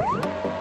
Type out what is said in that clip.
Música